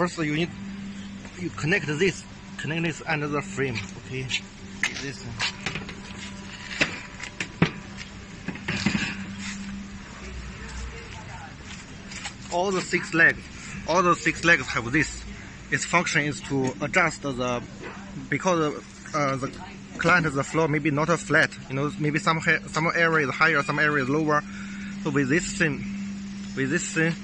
first you need you connect this connect this under the frame okay? This. All the six legs all the six legs have this. Its function is to adjust the because uh, the client the floor maybe not a flat you know maybe some some area is higher some area is lower. So with this thing with this thing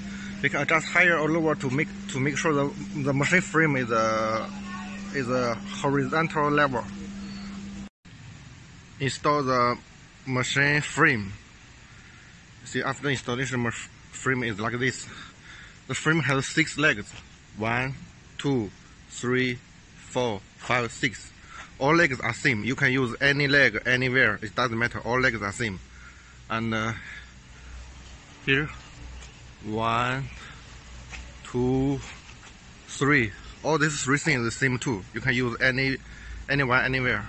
we can adjust higher or lower to make to make sure the the machine frame is a is a horizontal level. Install the machine frame. See after installation frame is like this. The frame has six legs. One two three four five six. All legs are same. You can use any leg anywhere. It doesn't matter. All legs are same. And uh, here one two three. All these three things the same too. You can use any anyone anywhere.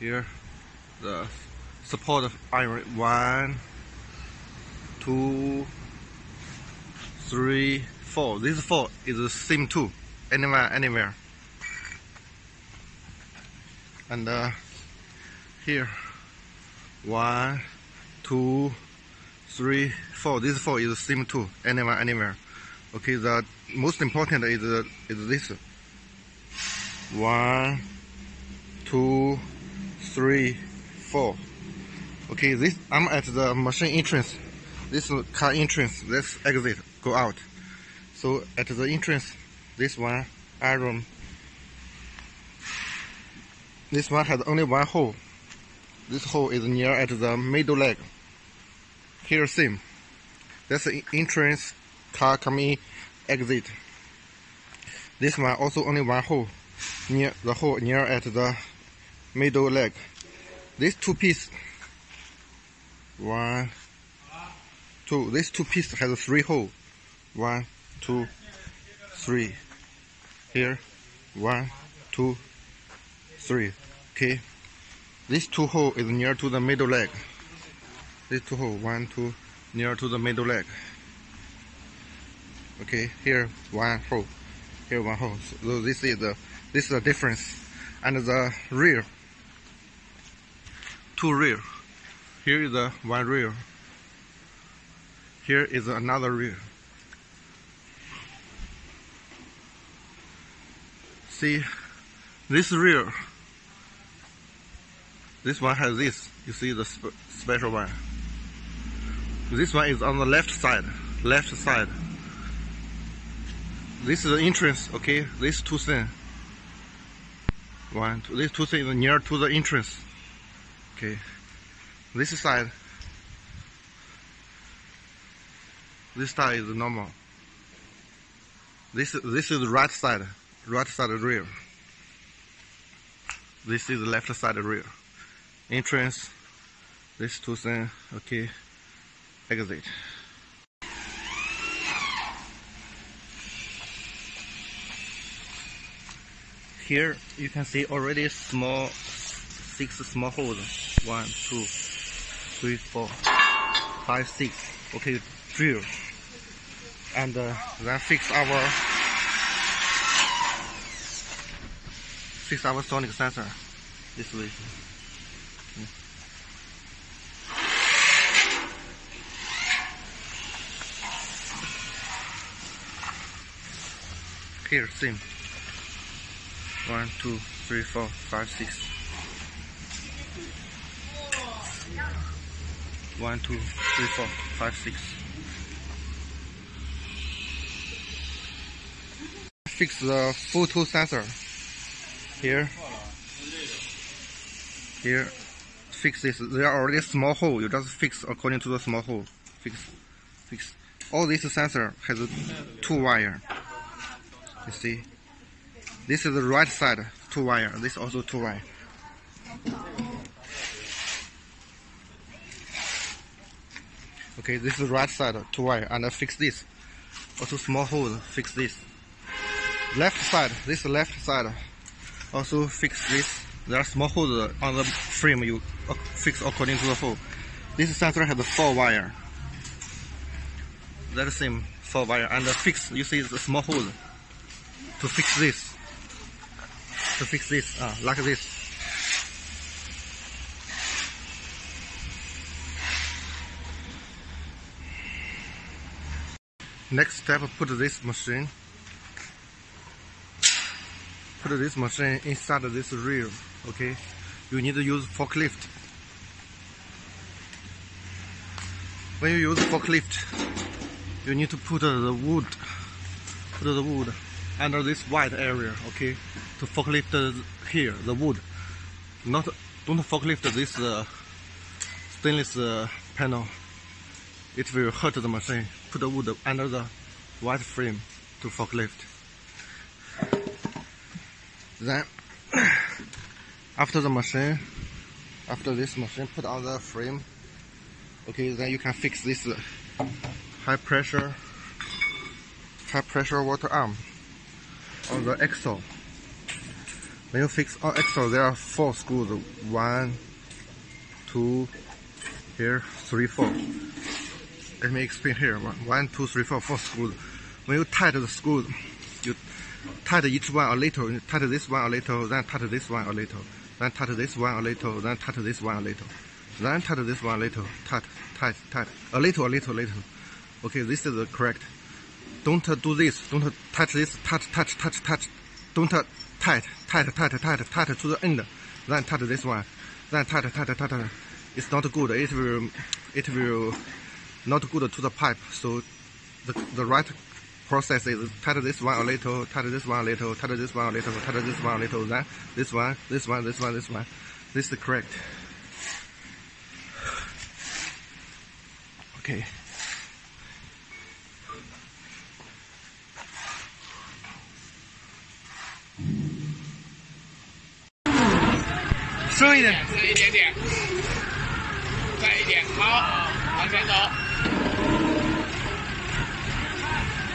Here the support of iron. One two three four. This four is the same too. Anywhere anywhere. And uh, here. One two three four. This four is same too anywhere anywhere. Okay the most important is is this. One two three four. Okay this i'm at the machine entrance. This car entrance this exit go out. So at the entrance this one iron this one has only one hole. This hole is near at the middle leg. Here same. That's the entrance car coming exit. This one also only one hole. Near the hole near at the middle leg. This two piece. One, two. This two piece has three hole. One, two, three. Here, one, two, three okay this two hole is near to the middle leg this two hole one two near to the middle leg. Okay here one hole. Here one hole. So this is the this is the difference. And the rear. Two rear. Here is the one rear. Here is another rear. See this rear. This one has this. You see the sp special one. This one is on the left side. Left side. This is the entrance, okay? This two thing. One, two, these two things near to the entrance. Okay. This side. This side is normal. This this is the right side. Right side rear. This is the left side rear entrance this two thing okay exit here you can see already small six small holes. One two three four five six. Okay drill. And uh, then fix our fix our sonic sensor. This way here same. One two three four five six. One two three four five six. Fix the photo sensor. Here. Here. Fix this. There are already small hole. You just fix according to the small hole. Fix fix. All this sensor has two wire you see? This is the right side two wire. This also two wire. Okay this is right side two wire. And I fix this. Also small hole fix this. Left side this left side. Also fix this. There are small holes on the frame you uh, fix according to the hole. This sensor has four wire. That's the same four wire. And fix. You see the small hole to fix this. To fix this, uh, like this. Next step, put this machine. Put this machine inside this reel. Okay, you need to use forklift. When you use forklift, you need to put the wood, put the wood under this white area. Okay, to forklift here the wood. Not don't forklift this uh, stainless uh, panel it will hurt the machine. Put the wood under the white frame to forklift. Then, after the machine, after this machine, put on the frame. Okay, then you can fix this high pressure, high pressure water arm on the axle. When you fix on axle, there are four screws. One, two, here, three, four let me explain here. One, two, three, four, four screws. When you tighten the screws, you tighten each one a little. You tighten this one a little, then tighten this one a little, then tighten this one a little, then tighten this one a little, then tighten this one a little, tight, tight, tight, a little, a little, a little. Okay, this is the correct. Don't do this. Don't touch this. Touch, touch, touch, touch. Don't tight, tight, tight, tight, tight, tight to the end. Then tight this one. Then tight, tight, tight, tight. It's not good. It will, it will not good to the pipe. So the, the right process is tighten this one a little, tighten this one a little, tighten this one a little, tighten this one a little, then this one, this one, this one, this one. This is correct. Okay. 深一点，深一点点，再一点，好，往前走。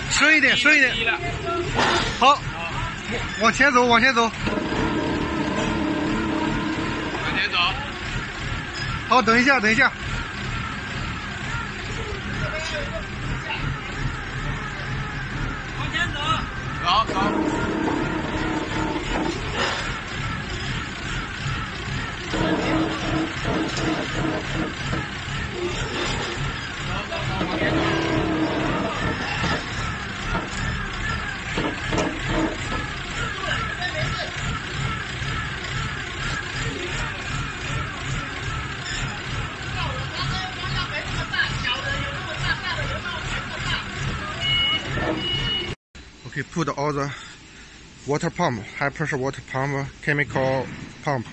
深一点，深一点。好，往前走，往前走。往前走。好，等一下，等一下。往前走。走走。Okay, put all the water pump, high pressure water pump, chemical pump,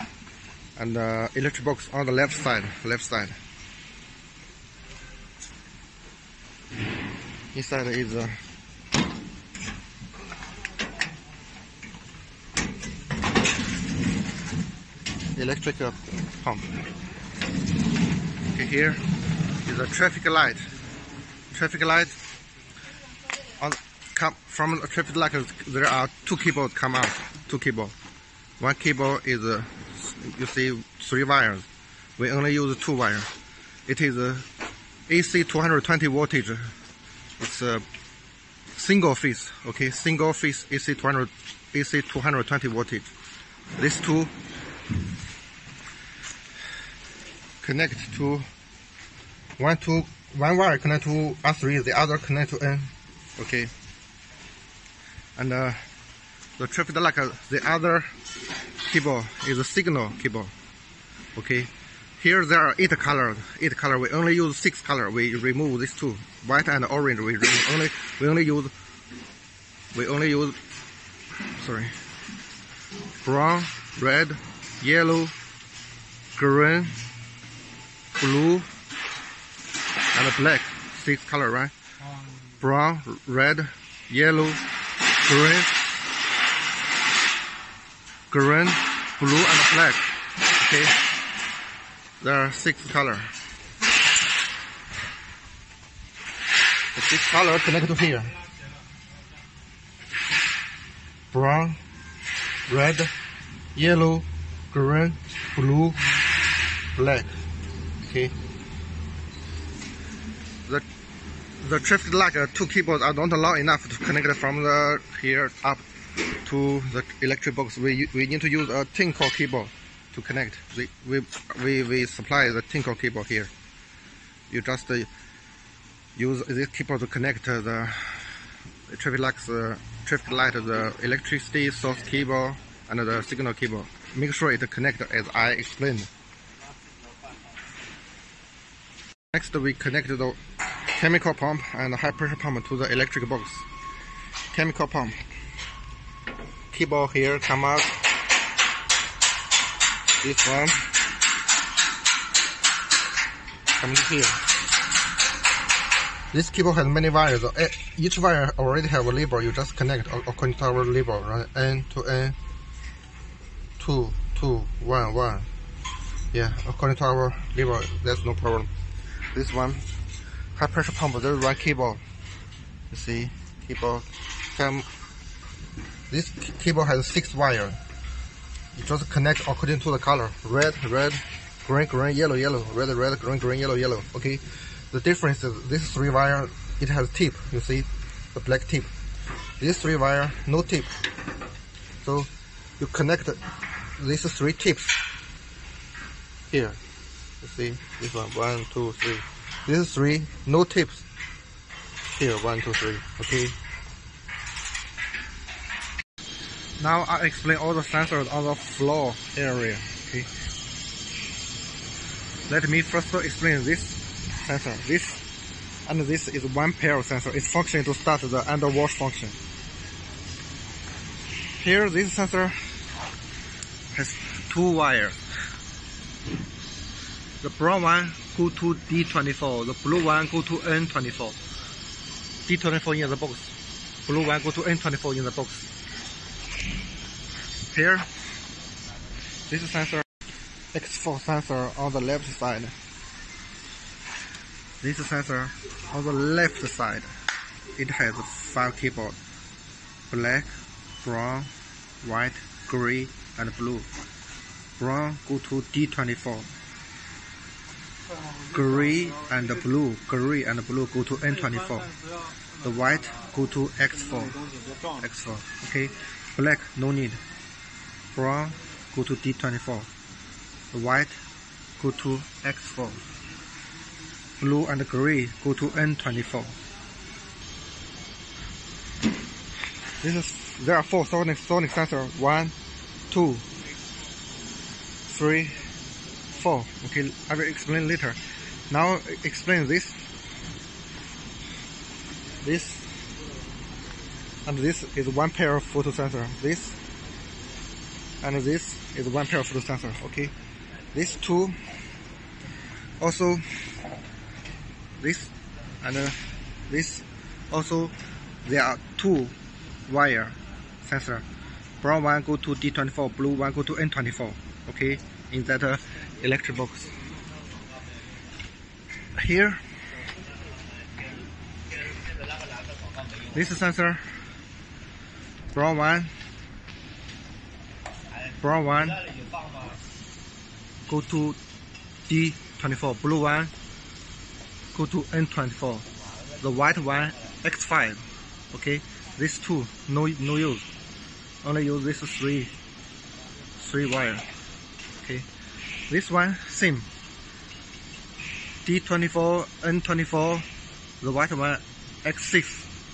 and uh, electric box on the left side, left side. Inside is a electric pump. Okay, here is a traffic light. Traffic light on come from a traffic light. There are two cables come out. Two cable. One cable is uh, you see three wires. We only use two wires. It is a AC 220 voltage. It's a single phase. Okay, single phase AC 200 AC 220 voltage. These two connect to one to one wire connect to R3, the other connect to N. Okay and uh, the traffic light the other keyboard is a signal keyboard okay? Here there are eight colors eight color. We only use six color. We remove these two. White and orange we only we only use we only use sorry. Brown red yellow green blue and black. Six color right? Um, Brown red yellow green, green, blue, and black. Okay, there are six color. The six color connect to here. Brown, red, yellow, green, blue, black. Okay. The the traffic light uh, two keyboards are not long enough to connect from the here up to the electric box. We we need to use a Tinkle cable to connect. We we we, we supply the Tinkle cable here. You just uh, use this keyboard to connect uh, the traffic light, uh, traffic light, the electricity source cable, and the signal cable. Make sure it connect as I explained. Next, we connect the chemical pump and high pressure pump to the electric box. Chemical pump. Keyboard here come out. This one. Come here. This keyboard has many wires. Eh, each wire already have a label. You just connect according to our label, right? N to N. Two, two, one, one. Yeah, according to our label, there's no problem this one high pressure pump is one cable you see cable can this cable has six wire. You just connect according to the color. Red red green green yellow yellow. Red red green green yellow yellow. Okay? The difference is this three wire. It has tip. You see? The black tip. This three wire no tip. So you connect these three tips here. You see? This one one two three. This is three no tips. Here one two three. Okay now I explain all the sensors on the floor area okay? Let me first explain this sensor. This and this is one pair of sensor. It's functioning to start the under wash function. Here this sensor has two wires. The brown one go to D24, the blue one go to N24. D24 in the box, blue one go to N24 in the box. Here, this sensor, X4 sensor on the left side. This sensor on the left side, it has five keyboard, black, brown, white, gray, and blue. Brown go to D24 gray and blue, gray and blue go to N24. The white go to X4, X4, okay. Black, no need. Brown, go to D24. The white, go to X4. Blue and gray, go to N24. This is, there are four sonic, sonic sensors. One, two, three, four. okay I will explain later now explain this this and this is one pair of photo sensor this and this is one pair of photo sensor okay? These two also this and uh, this also there are two wire sensor brown one go to D24 blue one go to N24 okay? In that uh, electric box. Here this sensor brown one brown one. Go to D24 blue one. Go to N24 the white one X5 okay these two no no use. Only use this three three wire. Okay this one same. D24 N24 the white one X6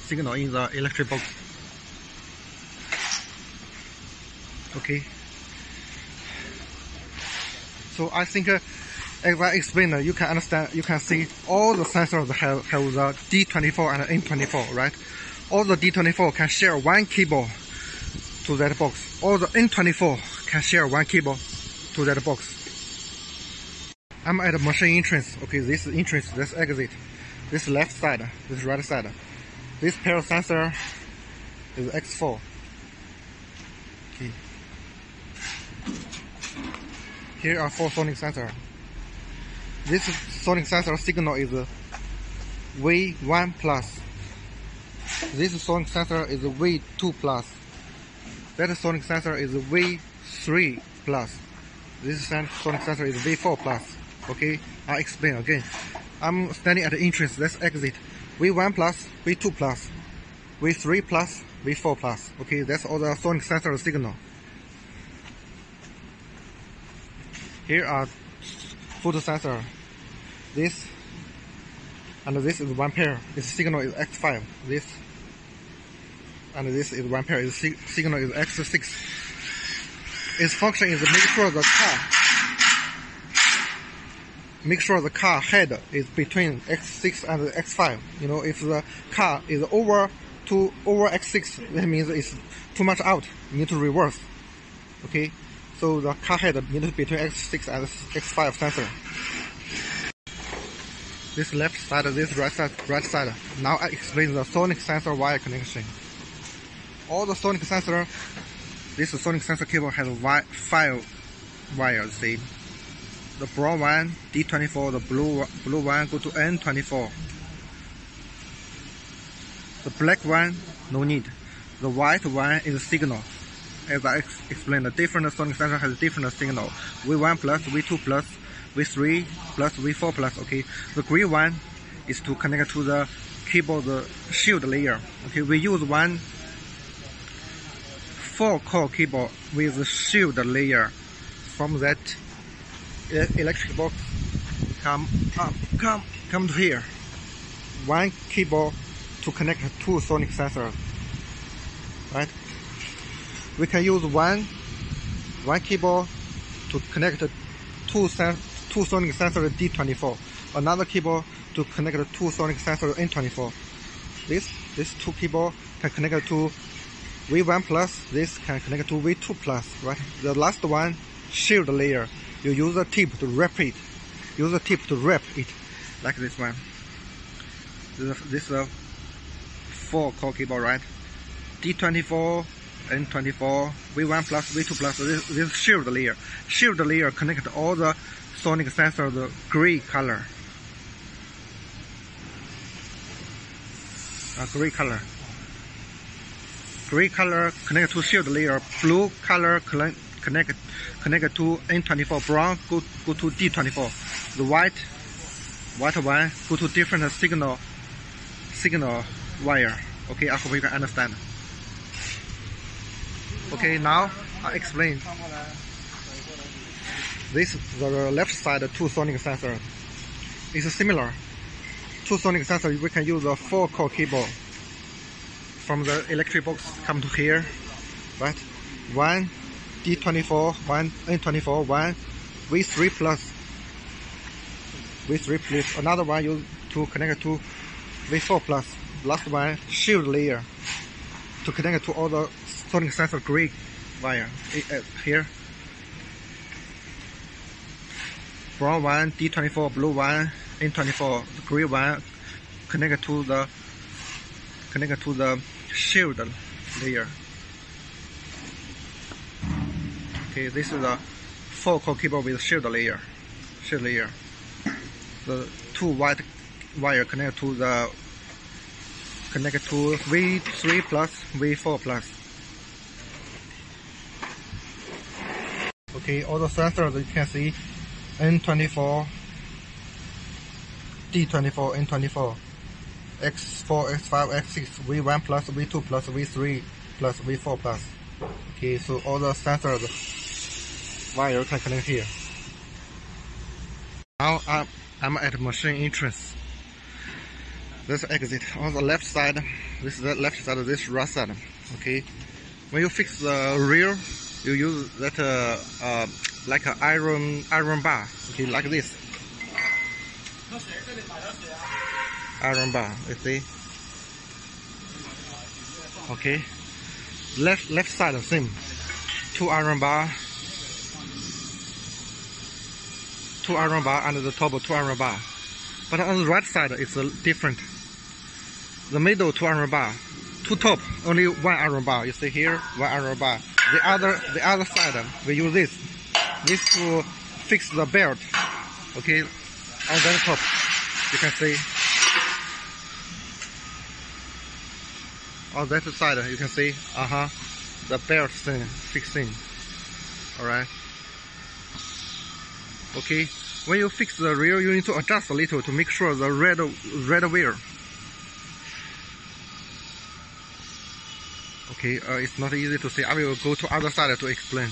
signal in the electric box. Okay so I think uh, if I explain uh, you can understand you can see all the sensors have, have the D24 and N24 right all the D24 can share one keyboard to that box all the N24 can share one keyboard to that box. I'm at the machine entrance. Okay, this entrance, this exit. This left side, this right side. This pair of sensor is X4. Okay. Here are four sonic sensor. This sonic sensor signal is V1 plus. This sonic sensor is V2 plus. That sonic sensor is V3 plus. This sonic sensor is V4 plus. Okay, I explain again. I'm standing at the entrance. Let's exit. V1 plus, V2 plus, V3 plus, V4 plus. Okay, that's all the sonic sensor signal. Here are photo sensor. This and this is one pair. Its signal is X5. This and this is one pair. Its signal is X6. Its function is make sure the car make sure the car head is between X6 and X5. You know, if the car is over to over X6, that means it's too much out. You need to reverse. Okay, so the car head to between X6 and X5 sensor. This left side, this right side, right side. Now I explain the sonic sensor wire connection. All the sonic sensor, this sonic sensor cable has five wires. See the brown one D24, the blue blue one go to N24. The black one no need. The white one is a signal. As I ex explained, the different sonic sensor has different signal. V1 plus, V2 plus, V3 plus, V4 plus. Okay, the green one is to connect to the keyboard the shield layer. Okay, we use one four core keyboard with shield layer from that electric box come up, come, come to here. One keyboard to connect two sonic sensors. Right? We can use one one keyboard to connect two sen two sonic sensor D24. Another keyboard to connect two sonic sensor N24. This this two keyboard can connect to V1 plus. This can connect to V2 plus. Right? The last one shield layer you use a tip to wrap it. Use a tip to wrap it, like this one. This is, a four core keyboard, right? D24, N24, V1 plus, V2 plus. This, this shield layer. Shield layer connect all the sonic sensor the gray color. A gray color. Gray color connect to shield layer. Blue color connect connect to N24 brown go, go to D24 the white white one go to different signal signal wire okay I hope you can understand okay now I explain. This the left side two sonic sensor. Is similar. Two sonic sensor we can use a four core cable from the electric box come to here right? One D24, one N24, one V3 plus, V3 plus, another one you to connect to V4 plus, last one shield layer. To connect to all the sonic sensor gray wire uh, here. Brown one, D24, blue one, N24, the gray one connect to the connect to the shield layer. Okay, this is a four core cable with shield layer. Shield layer. The two white wire connect to the connect to V3 plus V4 plus. Okay, all the sensors you can see N24, D24, N24, X4, X5, X6, V1 plus, V2 plus, V3 plus, V4 plus. Okay, so all the sensors wire can connect here. Now I'm, I'm at machine entrance. This exit on the left side. This is the left side. This right side. Okay. When you fix the rear, you use that uh, uh, like an iron iron bar. Okay, like this. Iron bar. You see. Okay. Left left side the same. Two iron bar two iron bar and the top two iron bar. But on the right side it's different. The middle two iron bar, two top only one iron bar. You see here one iron bar. The other the other side we use this this to fix the belt. Okay, on that top you can see. On that side you can see uh huh the belt thing fixing. Alright. Okay, when you fix the rear, you need to adjust a little to make sure the red red wheel Okay, uh, it's not easy to say. I will go to other side to explain.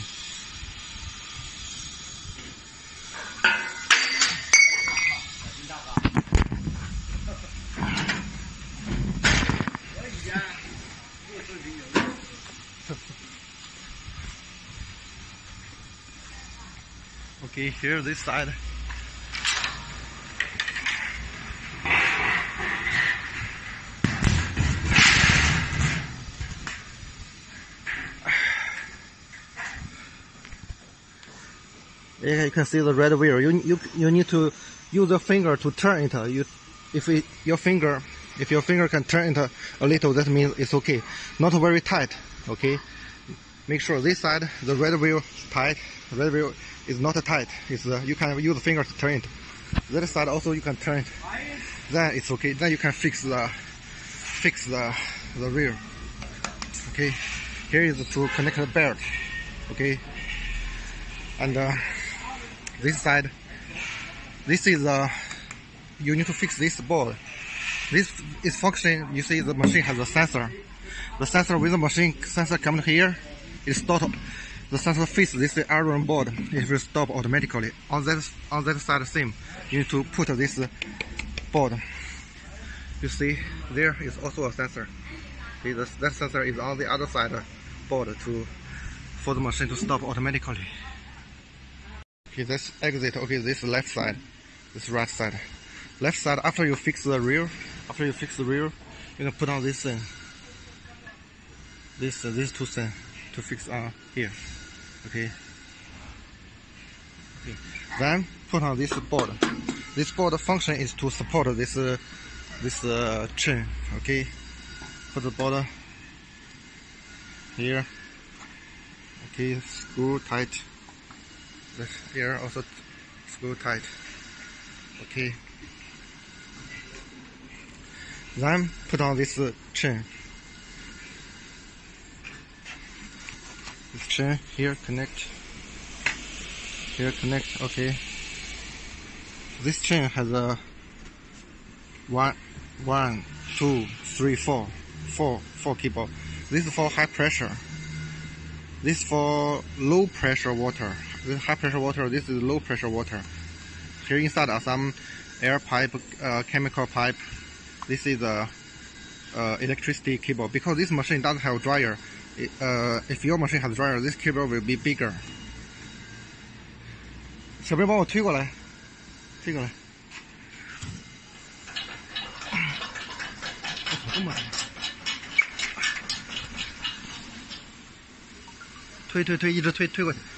Okay, here this side. Yeah, you can see the red wheel. You you you need to use your finger to turn it. You, if it, your finger, if your finger can turn it a little, that means it's okay. Not very tight. Okay. Make sure this side the red wheel tight. Red wheel is not tight. It's uh, you can use the finger to turn it. That side also you can turn it. Then it's okay. Then you can fix the fix the the rear. Okay. Here is to connect the belt. Okay. And uh, this side, this is uh, you need to fix this board. This is functioning. You see the machine has a sensor. The sensor with the machine sensor coming here, it stop. The sensor fits this iron board. It will stop automatically. On that on that side same, you need to put this board. You see, there is also a sensor. That sensor is on the other side board to for the machine to stop automatically. Okay, that's exit. Okay, this left side. This right side. Left side, after you fix the rear, after you fix the rear, you can put on this thing. This, uh, these two things to fix on here. Okay. Okay. Then put on this board. This board function is to support this uh, this uh, chain. Okay. Put the board here. Okay, screw tight this here also screw tight okay. Then put on this uh, chain this chain here connect. Here connect okay. This chain has a one one two three four four four cable this is for high pressure. This for low pressure water this high pressure water, this is low pressure water. Here inside are some air pipe, uh, chemical pipe. This is a uh, electricity cable. Because this machine doesn't have dryer, it, uh, if your machine has dryer, this cable will be bigger. 小兵帮我推过来，推过来。我操，这么推推推，一直推推过去。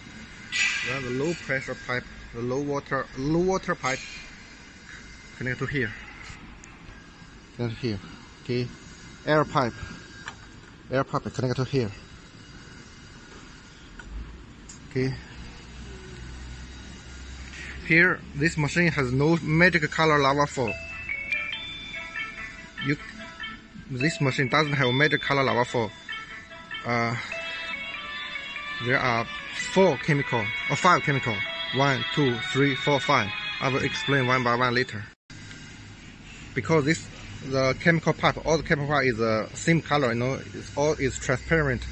Then the low pressure pipe, the low water, low water pipe connect to here. Connect here. Okay. Air pipe. Air pipe connect to here. Okay. Here, this machine has no magic color lava flow. You, this machine doesn't have magic color lava flow. Uh, there are four chemical or five chemical. One, two, three, four, five. I will explain one by one later. Because this the chemical pipe, all the chemical pipe is the same color, you know, it's all is transparent.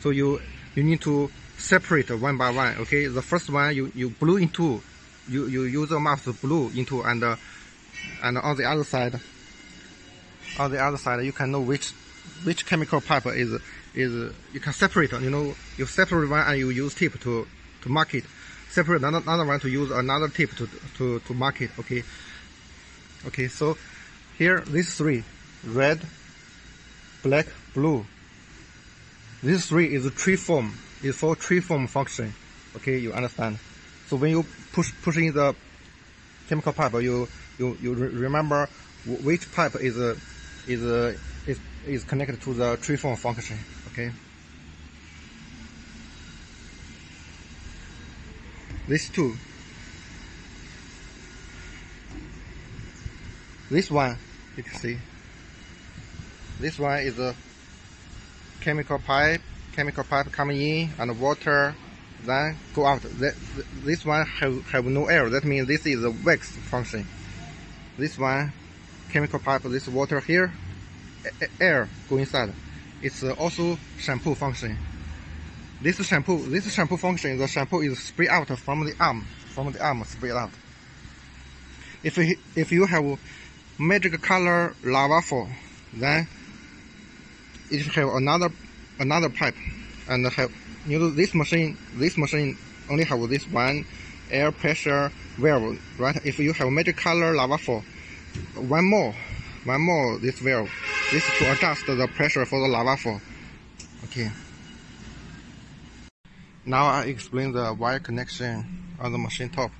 So you you need to separate one by one. Okay, the first one you you blue into, you you use mouth to blow into, and uh, and on the other side, on the other side you can know which which chemical pipe is is you can separate. You know, you separate one and you use tip to to mark it. Separate another, one to use another tip to to to mark it. Okay. Okay. So here these three, red, black, blue. These three is a tree form. Is for tree form function. Okay, you understand. So when you push push in the chemical pipe, you you you re remember which pipe is uh, is uh, is is connected to the tree form function okay? These two. This one you can see. This one is a chemical pipe chemical pipe coming in and water then go out. This one have, have no air. That means this is a wax function. This one chemical pipe this water here air go inside. It's also shampoo function. This shampoo, this shampoo function, the shampoo is spray out from the arm, from the arm spray out. If if you have magic color lava flow, then it have another another pipe and have you know this machine this machine only have this one air pressure valve right if you have magic color lava flow one more one more this valve this is to adjust the pressure for the lava flow okay. Now I explain the wire connection on the machine top.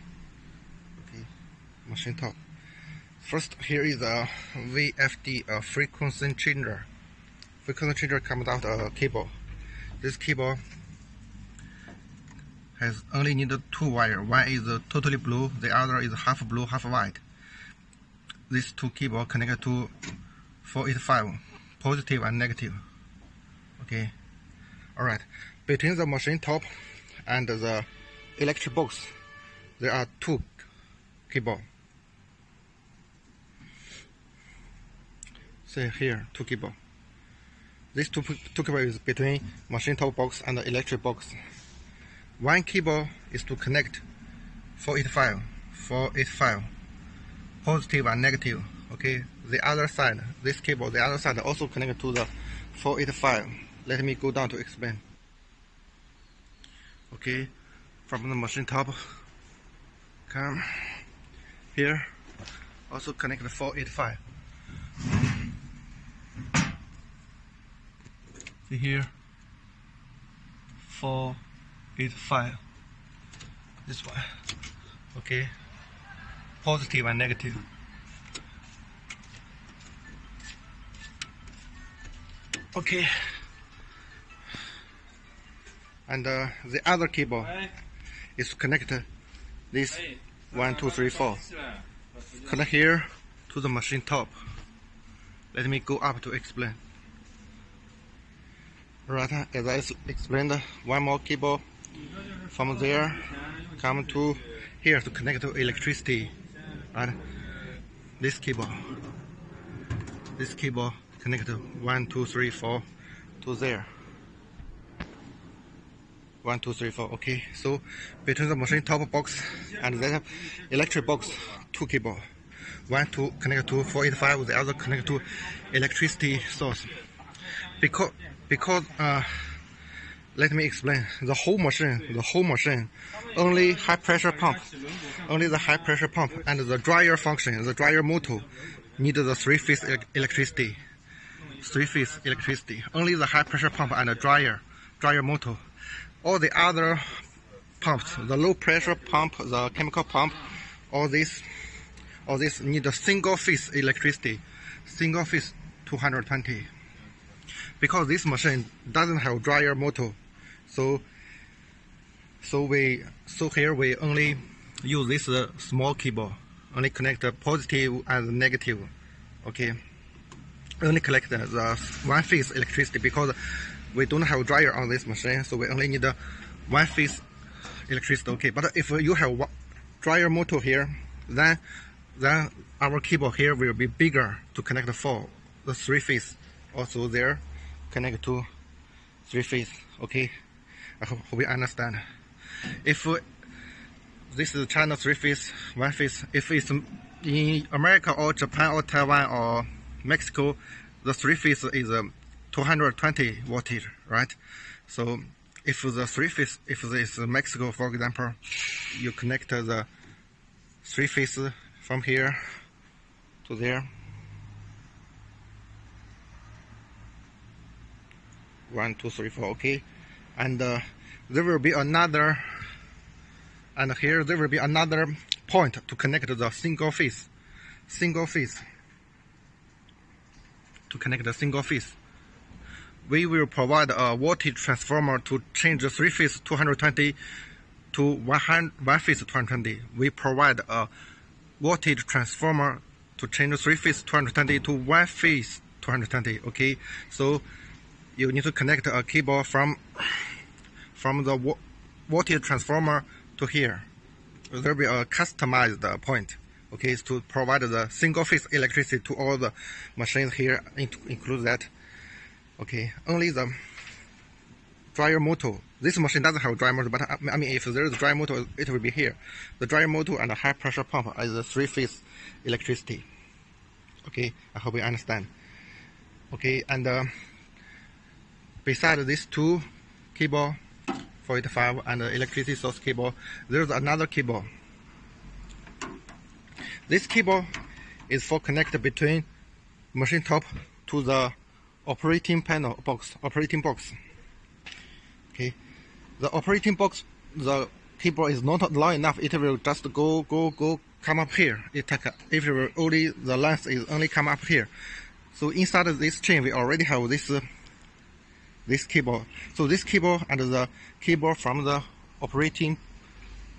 Okay. Machine top. First here is a VFD a frequency changer. Frequency changer comes out a cable. This cable has only needed two wire. One is totally blue, the other is half blue, half white. These two cable connected to 485, positive and negative. Okay. Alright. Between the machine top and the electric box, there are two cable. See here, two cable. This two, two cable is between machine top box and the electric box. One cable is to connect 485, 485, positive and negative. Okay, the other side, this cable, the other side also connected to the 485. Let me go down to explain. Okay, from the machine top, come here, also connect the 485. See here, 485, this one okay positive and negative okay. And uh, the other cable is connected. This one two three four. Connect here to the machine top. Let me go up to explain. Right as I explained one more cable from there. Come to here to connect to electricity. And this cable this cable connect one two three four to there one two three four okay so between the machine top box and the electric box two cable one to connect to 485 the other connect to electricity source because because uh let me explain. The whole machine, the whole machine, only high pressure pump, only the high pressure pump and the dryer function, the dryer motor, need the three phase electricity. Three phase electricity. Only the high pressure pump and dryer, dryer motor. All the other pumps, the low pressure pump, the chemical pump, all this, all this need a single phase electricity, single phase 220 because this machine doesn't have dryer motor so so we so here we only use this uh, small cable only connect the positive and negative okay only collect the, one phase electricity because we don't have dryer on this machine so we only need the one phase electricity. Okay but if you have dryer motor here then then our cable here will be bigger to connect the four the three phase. Also there connect to three phase. Okay I hope, you understand. If this is China three phase, one phase, if it's in America or Japan or Taiwan or Mexico, the three phase is um, 220 voltage, right? So if the three phase, if this Mexico, for example, you connect the three phase from here to there. One, two, three, four, okay and uh, there will be another and here there will be another point to connect the single phase single phase to connect the single phase we will provide a voltage transformer to change the three phase 220 to 100 one phase 220. We provide a voltage transformer to change three phase 220 to one phase 220. Okay, so you need to connect a cable from from the voltage transformer to here. There will be a customized point. Okay, is to provide the single phase electricity to all the machines here, include that. Okay, only the dryer motor. This machine doesn't have dryer motor, but I mean, if there is a dryer motor, it will be here. The dryer motor and the high pressure pump is the three phase electricity. Okay, I hope you understand. Okay, and uh, beside these two cable, 485 and the electricity source cable, there's another cable. This cable is for connect between machine top to the operating panel box, operating box. Okay, the operating box, the cable is not long enough. It will just go, go, go, come up here. It take if it will only the length is only come up here. So inside of this chain, we already have this uh, this cable. So this cable and the cable from the operating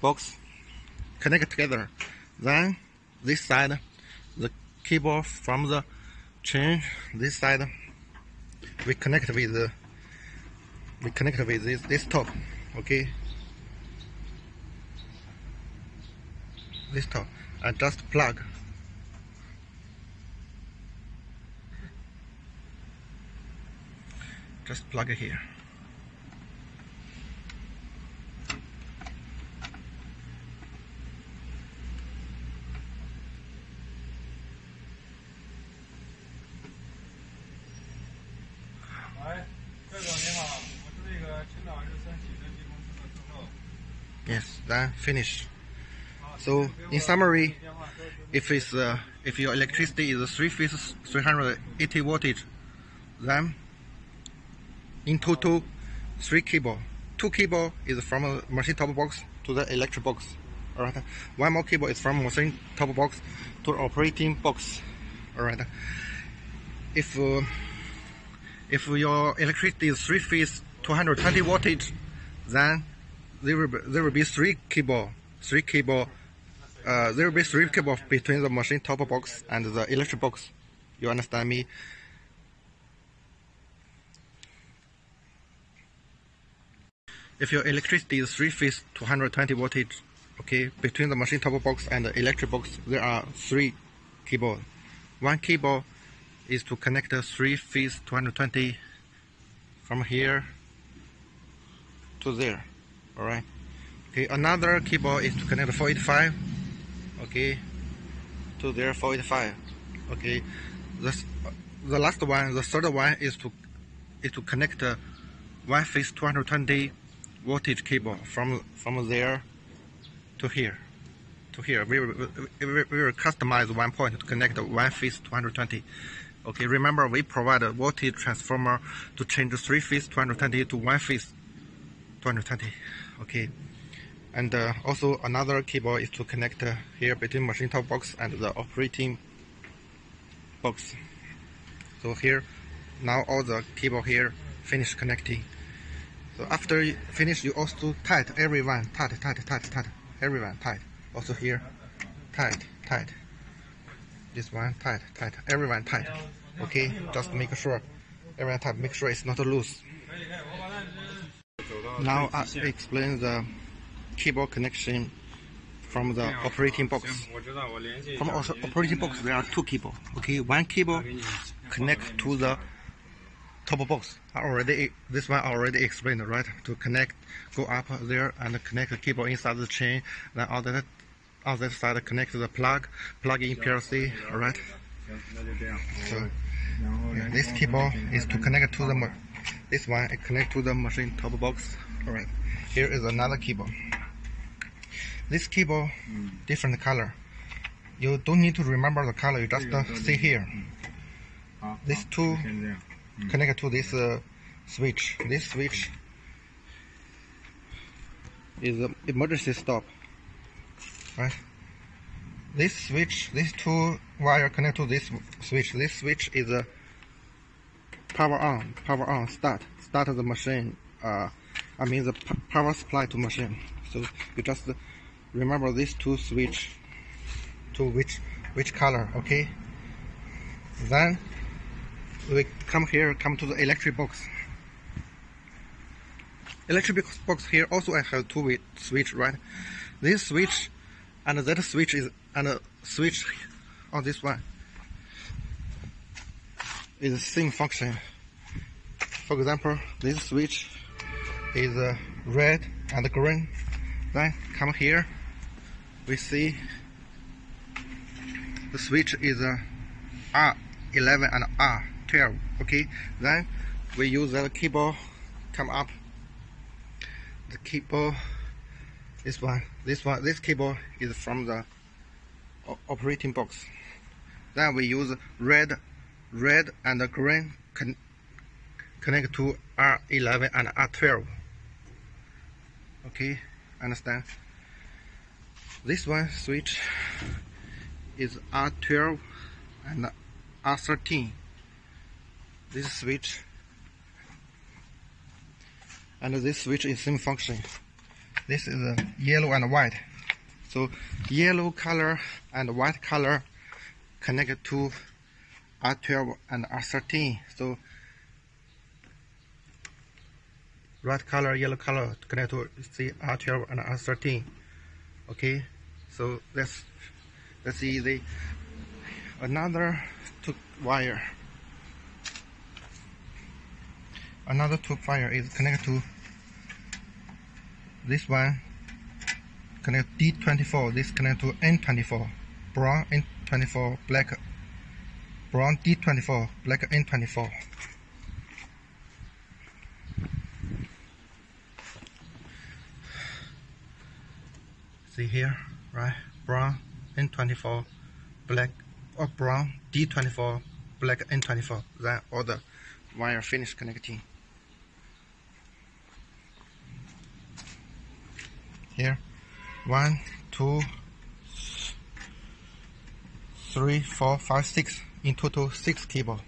box connect together. Then this side, the cable from the chain, this side, we connect with the we connect with this, this top okay? This top and just plug. Just plug it here Yes, finish. So in summary, if it's uh, if your electricity is three phase 380 voltage, then in total three cable. Two cable is from a machine top box to the electric box. Alright. One more cable is from machine top box to operating box. Alright. If uh, if your electricity is three phase 220 voltage, then there will be, there will be three cable, three cable. Uh, there will be three cable between the machine top box and the electric box. You understand me? If your electricity is three phase 220 voltage, okay, between the machine top box and the electric box, there are three cable. One cable is to connect the three phase 220 from here to there all right? Okay another keyboard is to connect 485 okay to their 485 okay the, the last one the third one is to is to connect the one phase 220 voltage cable from from there to here to here. We will, we will customize one point to connect the one phase 220 okay remember we provide a voltage transformer to change three phase 220 to one phase 220 okay. And uh, also another cable is to connect uh, here between machine top box and the operating box. So here now all the cable here finish connecting. So after you finish you also tight everyone tight tight tight tight everyone tight. Also here tight tight. This one tight tight everyone tight. Okay just make sure everyone tight. Make sure it's not loose now uh, I explain the keyboard connection from the operating box. From operating box, there are two keyboard. Okay, one keyboard connect to the top box. I already this one I already explained, right? To connect, go up there and connect the keyboard inside the chain. Then other other side connect the plug, plug in PLC. Alright. So yeah, this keyboard is to connect to the this one I connect to the machine top box. Alright, here is another keyboard. This keyboard, mm. different color. You don't need to remember the color, you just uh, see here. These two connect to this uh, switch. This switch is an emergency stop. Right? This switch, these two wire connect to this switch. This switch is a power on, power on, start, start the machine. Uh, I mean the power supply to machine. So you just remember these two switch to which which color, okay? Then we come here, come to the electric box. Electric box here also I have two switch, right? This switch and that switch is and a switch on this one is the same function. For example, this switch is uh, red and green. Then come here, we see the switch is uh, R11 and R12. Okay, then we use the keyboard come up. The keyboard, this one, this one, this keyboard is from the operating box. Then we use red, red and green con connect to R11 and R12. Okay, understand? This one switch is R12 and R13. This switch and this switch is same function. This is a yellow and white. So yellow color and white color connect to R12 and R13. So red color, yellow color connect to see R12 and R13. Okay, so that's that's easy. Another two wire. Another two wire is connected to this one connect D24 this connect to N24 brown N24 black brown D24 black N24 see here right? Brown N24 black or brown D24 black N24 then all the wire finish connecting? Here. One two three four five six in total six cable.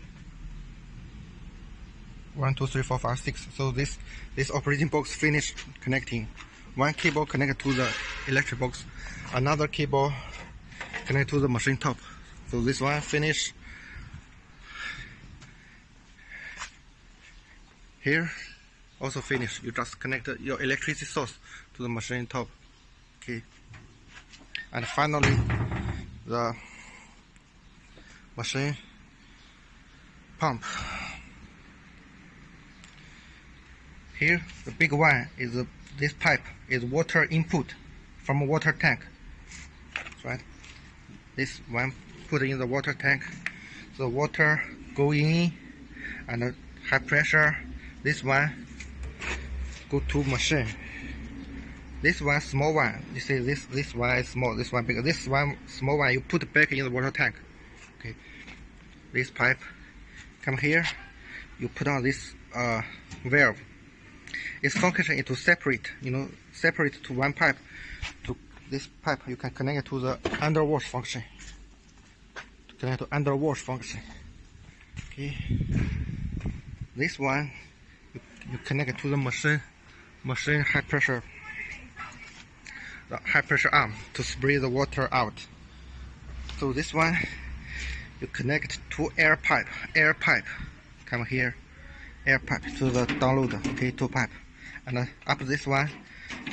One two three four five six. So this this operating box finished connecting. One cable connected to the electric box. Another cable connected to the machine top. So this one finished here. Also finished you just connect your electricity source to the machine top. Okay. And finally the machine pump. Here the big one is uh, this pipe is water input from a water tank. Right? This one put in the water tank. The water go in and high pressure. This one go to machine. This one small one. You see this this one is small this one big this one small one you put back in the water tank okay. This pipe come here. You put on this uh, valve. Its function is to separate you know separate to one pipe. To this pipe you can connect it to the underwash function. To connect to underwash function. Okay. This one you, you connect it to the machine machine high pressure the high pressure arm to spray the water out. So this one, you connect to air pipe, air pipe, come here, air pipe to the download, okay, two pipe. And up this one,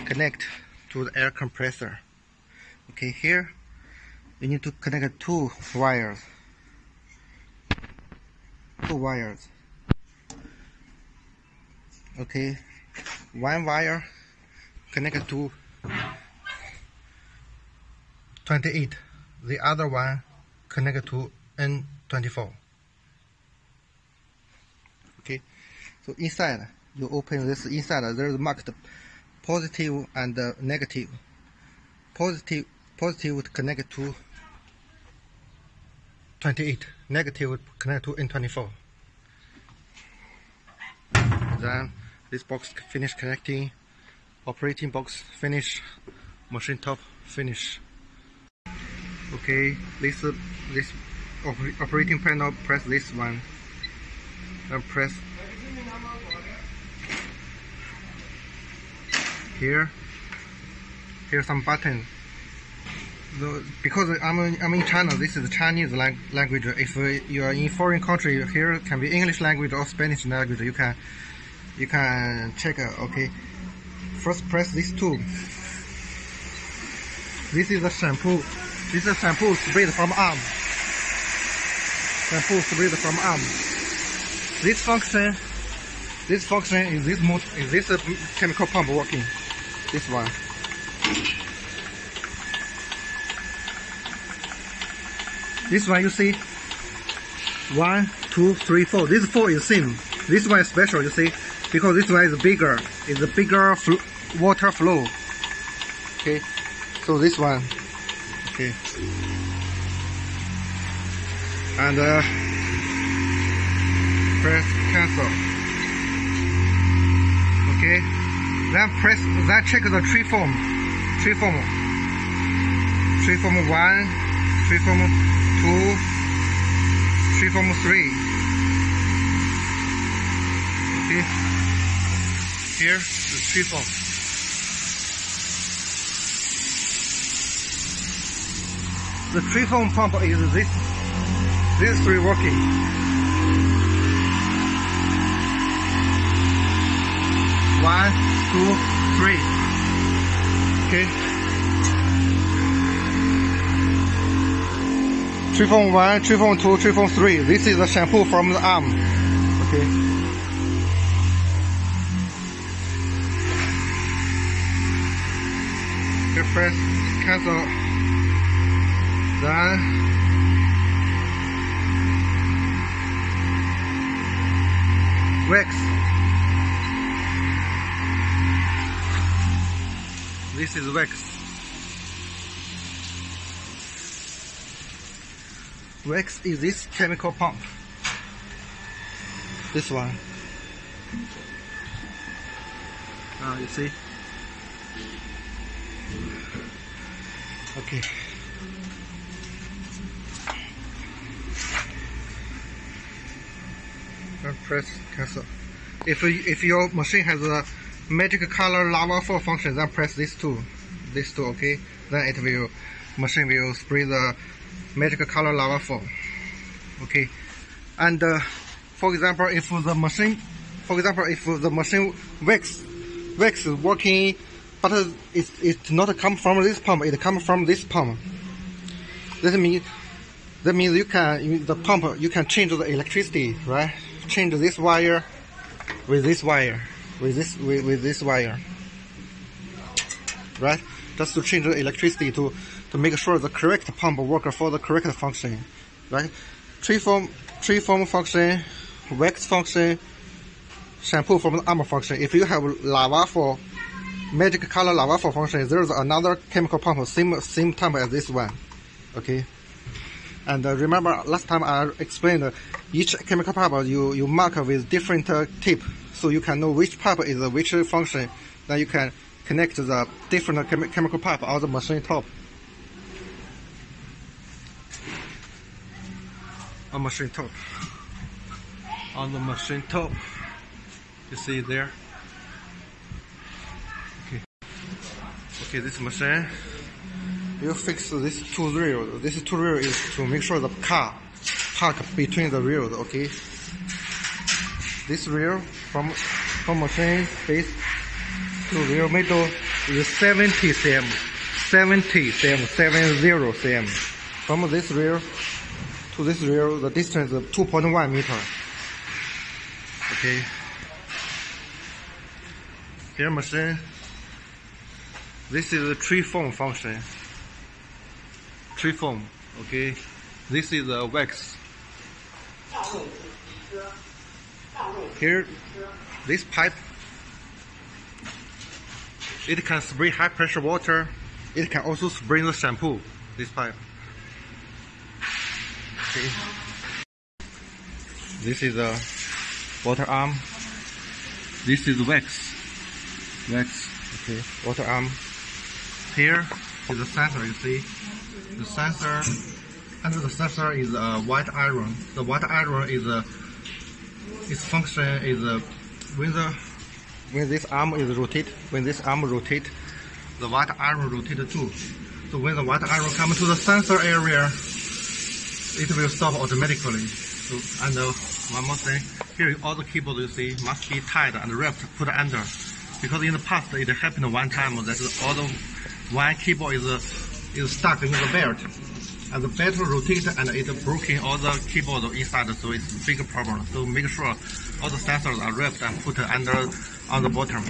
connect to the air compressor. Okay, here, you need to connect two wires. Two wires. Okay, one wire connected to 28 the other one connected to N24 okay? So inside you open this inside there's marked positive and uh, negative. Positive positive would connect to 28 negative would connect to N24 then this box finish connecting. Operating box finish. Machine top finish. Okay? This this operating panel press this one and press here Here's some button. The, because I'm in, I'm in China, this is Chinese lang- language. If you are in foreign country, here can be English language or Spanish language. You can you can check. Uh, okay, first press this two. This is a shampoo. This is a shampoo sprayed from arm. Shampoo sprayed from arm. This function, this function is this mot- is this chemical pump working? This one. This one you see, one, two, three, four. This four is same. This one is special, you see, because this one is bigger. It's a bigger fl- water flow. Okay, so this one. Okay, and uh, press cancel. Okay, then press then check the tri-foam. Tree form. Tri-foam one, tri-foam two, tri-foam three. Okay, here the tri-foam. The tri-foam pump is this these three working. One, two, three. Okay. Tri-foam one, tri-foam two, tri-foam three. This is the shampoo from the arm. Okay. Press cancel. Then wax. This is wax. Wax is this chemical pump. This one. Ah, you see? Okay. Press cancel. If if your machine has a magic color lava flow function, then press this two, this two, okay? Then it will machine will spray the magic color lava flow, okay? And uh, for example, if the machine, for example, if the machine wax wax is working, but it's it's not come from this pump, it comes from this pump. That means that means you can the pump you can change the electricity, right? Change this wire with this wire, with this with, with this wire, right? Just to change the electricity to to make sure the correct pump work for the correct function, right? Tri-foam tree form function, wax function, shampoo from the armor function. If you have lava for magic color lava for function, there's another chemical pump same same type as this one, okay? And uh, remember, last time I explained uh, each chemical pump you, you mark with different uh, tip, so you can know which pump is uh, which function. Then you can connect the different chemi- chemical pump on the machine top. On machine top. On the machine top. You see there? Okay. Okay, this machine you fix this two rails. This two rail is to make sure the car park between the rails, okay? This rail from from machine base to rail middle is 70 cm. 70 cm, 70 cm. From this rail to this rail, the distance is 2.1 meter. Okay. Here machine. This is the tri-foam function tri-foam. Okay, this is a wax. Here, this pipe, it can spray high pressure water. It can also spray the shampoo. This pipe. Okay. This is a water arm. This is wax. Wax. Okay. Water arm. Here is the sensor. You see the sensor under the sensor is a white iron. The white iron is a its function is a when the when this arm is rotate when this arm rotate the white iron rotate too. So when the white iron come to the sensor area, it will stop automatically. So, and uh, one more thing, here all the keyboard you see must be tied and wrapped, put under. Because in the past it happened one time that all the one keyboard is uh, is stuck in the belt. And the belt rotate and it broken all the keyboard inside, so it's a big problem. So make sure all the sensors are wrapped and put under on the bottom.